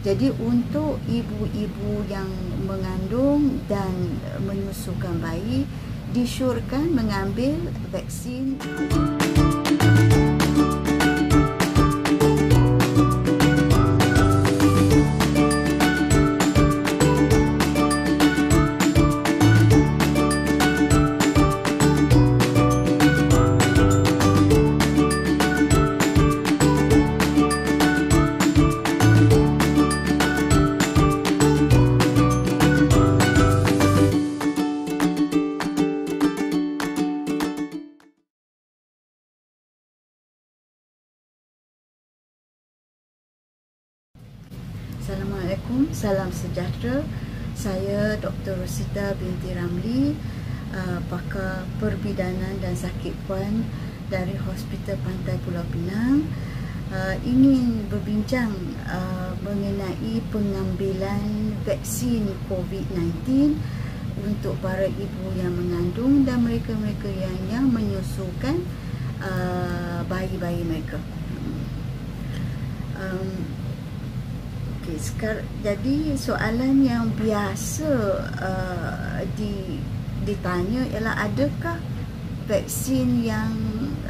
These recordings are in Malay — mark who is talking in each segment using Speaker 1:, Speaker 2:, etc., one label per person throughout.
Speaker 1: Jadi untuk ibu-ibu yang mengandung dan menyusukan bayi disyorkan mengambil vaksin. Assalamualaikum, salam sejahtera. Saya Dr. Rosita binti Ramli, uh, pakar perbidanan dan sakit puan dari Hospital Pantai Pulau Pinang. Uh, ingin berbincang uh, mengenai pengambilan vaksin COVID-19 untuk para ibu yang mengandung dan mereka-mereka yang yang menyusukan uh, bayi-bayi mereka. Um, Okey, sekarang jadi soalan yang biasa uh, di ditanya ialah adakah vaksin yang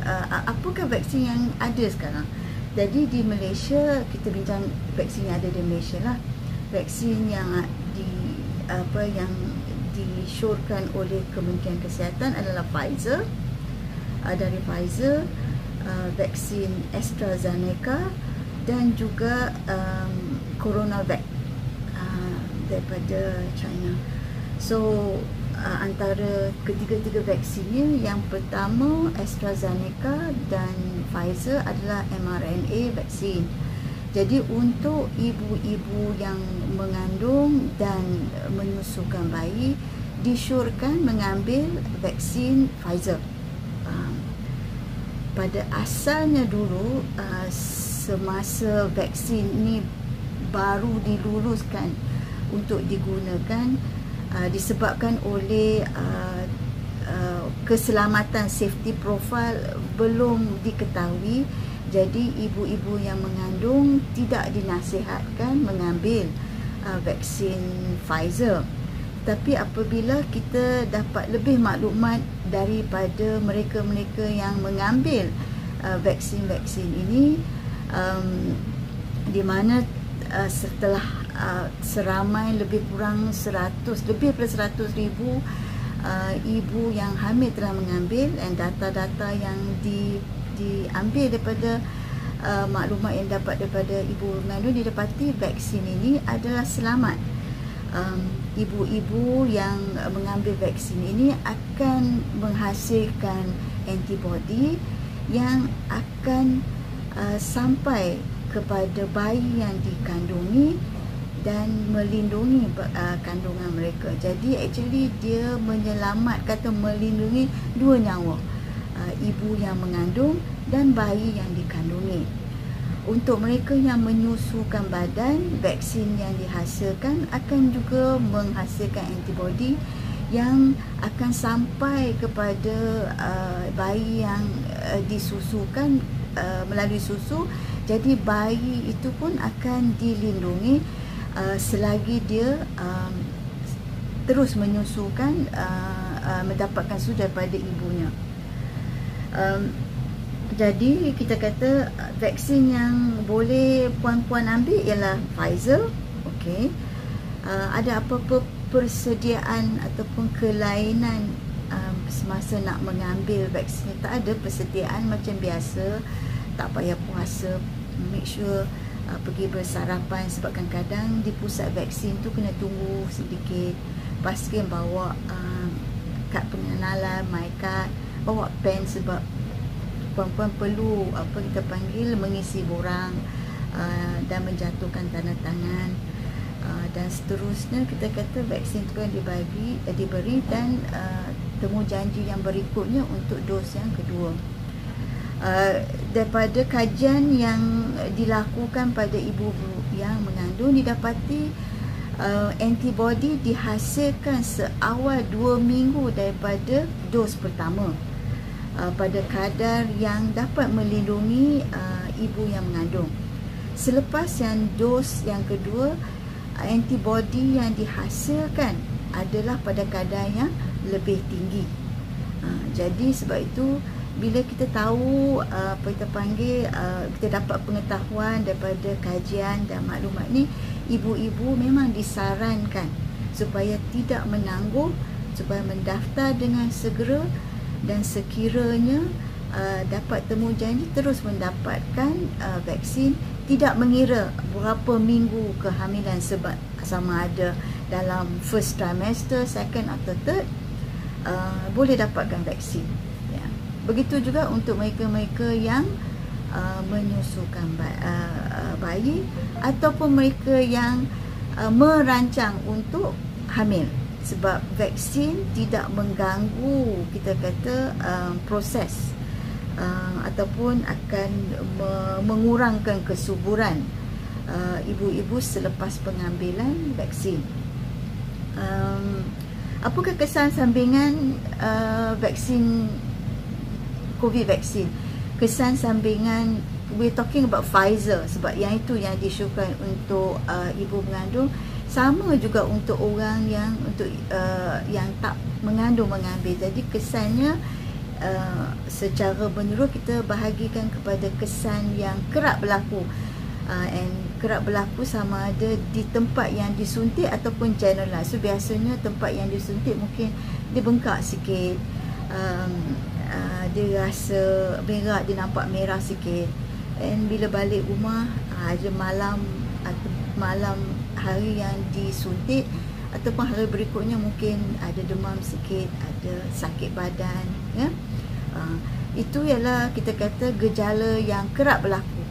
Speaker 1: uh, apakah vaksin yang ada sekarang? Jadi di Malaysia kita bincang vaksin yang ada di Malaysia lah. Vaksin yang di apa yang disyorkan oleh Kementerian Kesihatan adalah Pfizer uh, dari Pfizer, uh, vaksin AstraZeneca dan juga um, CoronaVac uh, daripada China. So uh, antara ketiga-tiga vaksinnya yang pertama AstraZeneca dan Pfizer adalah mRNA vaksin. Jadi untuk ibu-ibu yang mengandung dan menyusukan bayi disyorkan mengambil vaksin Pfizer. Uh, pada asalnya dulu uh, semasa vaksin ni baru diluluskan untuk digunakan uh, disebabkan oleh uh, uh, keselamatan safety profile belum diketahui. Jadi ibu-ibu yang mengandung tidak dinasihatkan mengambil uh, vaksin Pfizer. Tapi apabila kita dapat lebih maklumat daripada mereka-mereka yang mengambil uh, vaksin-vaksin ini um, di mana uh, setelah uh, seramai lebih kurang 100 lebih daripada 100 ribu uh, ibu yang hamil telah mengambil dan data-data yang di diambil daripada uh, maklumat yang dapat daripada ibu mengandung didapati vaksin ini adalah selamat. Um, ibu-ibu yang mengambil vaksin ini akan menghasilkan antibody yang akan uh, sampai kepada bayi yang dikandungi dan melindungi uh, kandungan mereka. Jadi actually dia menyelamatkan atau melindungi dua nyawa. Uh, ibu yang mengandung dan bayi yang dikandungi. Untuk mereka yang menyusukan badan, vaksin yang dihasilkan akan juga menghasilkan antibody yang akan sampai kepada uh, bayi yang uh, disusukan uh, melalui susu jadi bayi itu pun akan dilindungi uh, selagi dia um, terus menyusukan uh, uh, mendapatkan susu daripada ibunya. Um, jadi kita kata uh, vaksin yang boleh puan-puan ambil ialah Pfizer. Okey. Uh, ada apa-apa persediaan ataupun kelainan um, semasa nak mengambil vaksin? Tak ada persediaan macam biasa tak payah puasa make sure uh, pergi bersarapan sebab kadang-kadang di pusat vaksin tu kena tunggu sedikit. Pastikan bawa uh, kad pengenalan my card bawa pen sebab puan-puan perlu apa kita panggil mengisi borang uh, dan menjatuhkan tanda tangan. Uh, dan seterusnya kita kata vaksin tu kan dibagi uh, diberi dan uh, temu janji yang berikutnya untuk dos yang kedua Uh, daripada kajian yang dilakukan pada ibu yang mengandung didapati uh, antibody dihasilkan seawal 2 minggu daripada dos pertama uh, pada kadar yang dapat melindungi uh, ibu yang mengandung selepas yang dos yang kedua antibody yang dihasilkan adalah pada kadar yang lebih tinggi. Uh, jadi sebab itu bila kita tahu uh, apa kita panggil uh, kita dapat pengetahuan daripada kajian dan maklumat ni ibu-ibu memang disarankan supaya tidak menangguh supaya mendaftar dengan segera dan sekiranya uh, dapat temu janji terus mendapatkan vaksin tidak mengira berapa minggu kehamilan sebab sama ada dalam first trimester, second atau third uh, boleh dapatkan vaksin. Begitu juga untuk mereka-mereka yang uh, menyusukan bayi, uh, uh, bayi ataupun mereka yang uh, merancang untuk hamil sebab vaksin tidak mengganggu kita kata uh, proses uh, ataupun akan me- mengurangkan kesuburan uh, ibu-ibu selepas pengambilan vaksin. Um, apakah kesan sambingan uh, vaksin COVID vaksin kesan sambingan we talking about Pfizer sebab yang itu yang disyukan untuk uh, ibu mengandung. Sama juga untuk orang yang untuk uh, yang tak mengandung mengambil. Jadi kesannya uh, secara menyeluruh kita bahagikan kepada kesan yang kerap berlaku. Uh, and kerap berlaku sama ada di tempat yang disuntik ataupun general so biasanya tempat yang disuntik mungkin dia bengkak sikit. Um, uh, dia rasa berak dia nampak merah sikit. And bila balik rumah uh, ada malam atau malam hari yang disuntik ataupun hari berikutnya mungkin ada demam sikit ada sakit badan ya. Uh, itu ialah kita kata gejala yang kerap berlaku.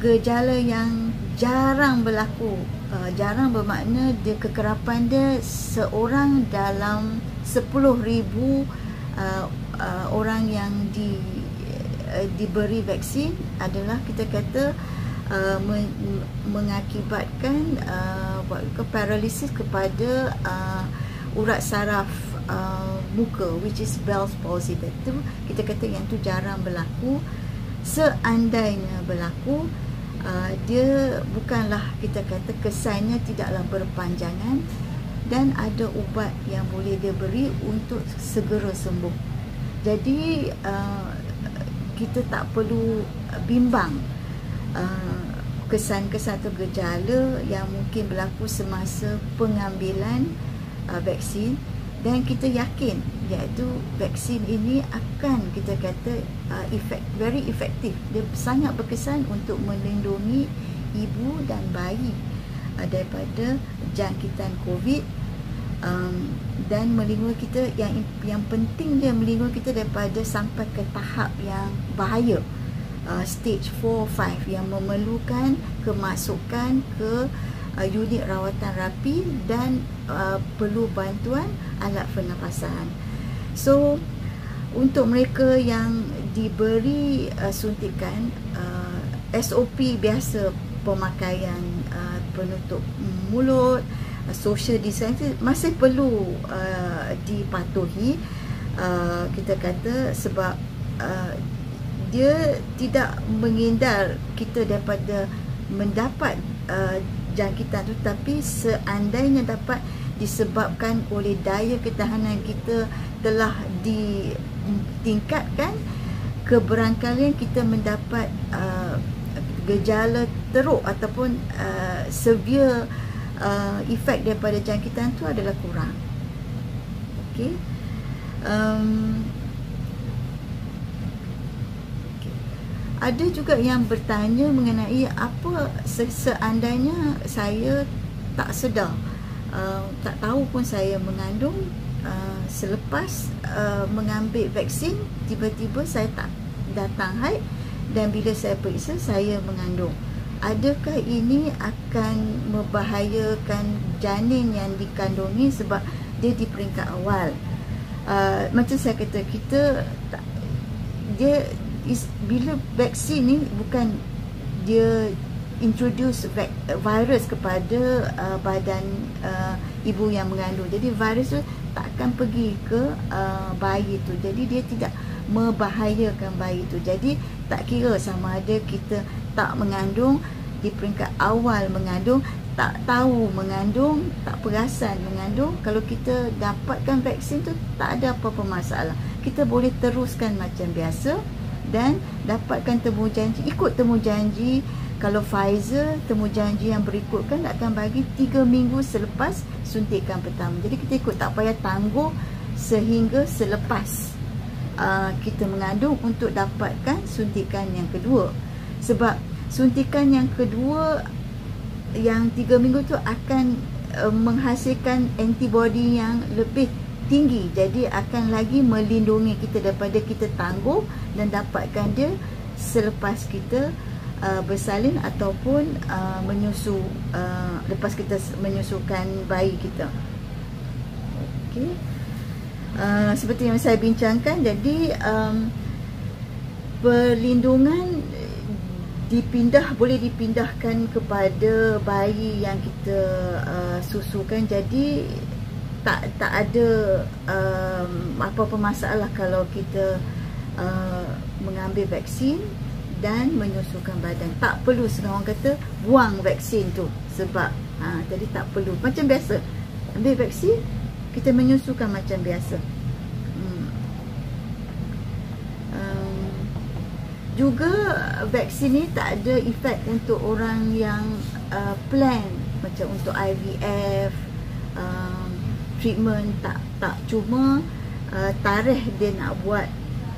Speaker 1: Gejala yang jarang berlaku. Uh, jarang bermakna dia kekerapan dia seorang dalam 10,000 uh, uh, orang yang di uh, diberi vaksin adalah kita kata uh, men, mengakibatkan uh, ke paralisis kepada uh, urat saraf uh, muka which is Bell's palsy itu kita kata yang tu jarang berlaku. Seandainya berlaku uh, dia bukanlah kita kata kesannya tidaklah berpanjangan dan ada ubat yang boleh dia beri untuk segera sembuh jadi uh, kita tak perlu bimbang uh, kesan-kesan atau gejala yang mungkin berlaku semasa pengambilan uh, vaksin. Dan kita yakin iaitu vaksin ini akan kita kata uh, effect, very effective dia sangat berkesan untuk melindungi ibu dan bayi uh, daripada jangkitan covid um, dan melindungi kita yang yang penting dia melindungi kita daripada sampai ke tahap yang bahaya. Uh, stage 4 5 yang memerlukan kemasukan ke uh, unit rawatan rapi dan uh, perlu bantuan alat pernafasan so untuk mereka yang diberi uh, suntikan uh, SOP biasa pemakaian uh, penutup mulut social distancing masih perlu uh, dipatuhi. Uh, kita kata sebab uh, dia tidak menghindar kita daripada mendapat uh, jangkitan tu tapi seandainya dapat disebabkan oleh daya ketahanan kita telah ditingkatkan keberangkalian kita mendapat uh, gejala teruk ataupun uh, severe uh, efek daripada jangkitan tu adalah kurang. Okey. Um, okay. Ada juga yang bertanya mengenai apa seandainya saya tak sedar, uh, tak tahu pun saya mengandung uh, selepas uh, mengambil vaksin tiba-tiba saya tak datang haid dan bila saya periksa saya mengandung adakah ini akan membahayakan janin yang dikandungi sebab dia di peringkat awal? Uh, macam saya kata kita tak, dia is, bila vaksin ni bukan dia introduce virus kepada uh, badan uh, ibu yang mengandung. Jadi virus tu tak akan pergi ke uh, bayi tu. Jadi dia tidak membahayakan bayi tu. Jadi tak kira sama ada kita tak mengandung di peringkat awal mengandung tak tahu mengandung tak perasan mengandung kalau kita dapatkan vaksin tu tak ada apa-apa masalah. Kita boleh teruskan macam biasa dan dapatkan temu janji ikut temu janji. Kalau Pfizer temu janji yang berikutkan akan bagi 3 minggu selepas suntikan pertama. Jadi kita ikut tak payah tangguh sehingga selepas uh, kita mengandung untuk dapatkan suntikan yang kedua. Sebab suntikan yang kedua yang tiga minggu tu akan uh, menghasilkan antibody yang lebih tinggi. Jadi akan lagi melindungi kita daripada kita tangguh dan dapatkan dia selepas kita uh, bersalin ataupun uh, menyusu uh, lepas kita menyusukan bayi kita. Okey uh, seperti yang saya bincangkan jadi um, perlindungan dipindah boleh dipindahkan kepada bayi yang kita uh, susukan. Jadi tak tak ada um, apa-apa masalah kalau kita uh, mengambil vaksin dan menyusukan badan. Tak perlu orang kata buang vaksin tu sebab ha, jadi tak perlu. Macam biasa ambil vaksin kita menyusukan macam biasa. Juga vaksin ni tak ada efek untuk orang yang uh, plan. Macam untuk IVF um, treatment tak tak cuma uh, tarikh dia nak buat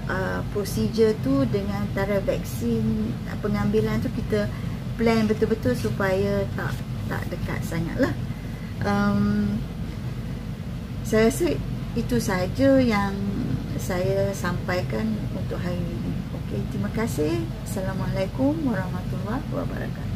Speaker 1: uh, procedure tu dengan tarikh vaksin pengambilan tu kita plan betul-betul supaya tak tak dekat sangat lah. Um, saya rasa itu saja yang saya sampaikan untuk hari ini Okay, terima kasih. Assalamualaikum warahmatullahi wabarakatuh.